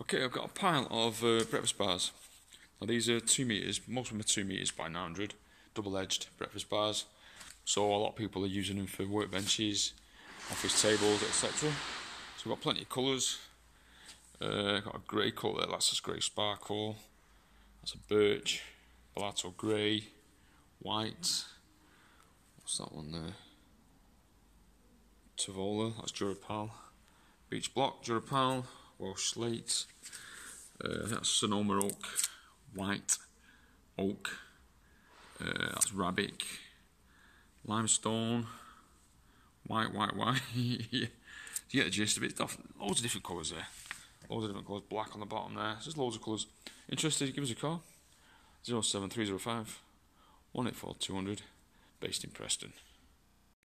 Okay, I've got a pile of uh, breakfast bars. Now these are two meters. Most of them are two meters by 900, double-edged breakfast bars. So a lot of people are using them for workbenches, office tables, etc. So we've got plenty of colours. Uh, got a grey colour, that's a grey sparkle. That's a birch, Ballatto grey, white. What's that one there? Tavola, that's Duropal. Beech block, Duropal, Welsh slate. Uh, that's Sonoma oak, white oak. Uh, that's Arabic, limestone, white, white, white. yeah. You get the gist of it. Loads of different colours there. Loads of different colours. Black on the bottom there. Just loads of colours. Interested? Give us a call. 07305 184 200. Based in Preston.